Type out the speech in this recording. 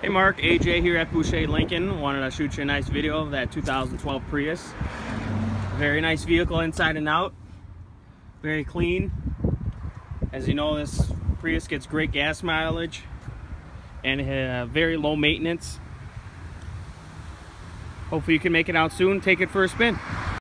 Hey Mark, AJ here at Boucher Lincoln. Wanted to shoot you a nice video of that 2012 Prius. Very nice vehicle inside and out. Very clean. As you know, this Prius gets great gas mileage and uh, very low maintenance. Hopefully you can make it out soon. Take it for a spin.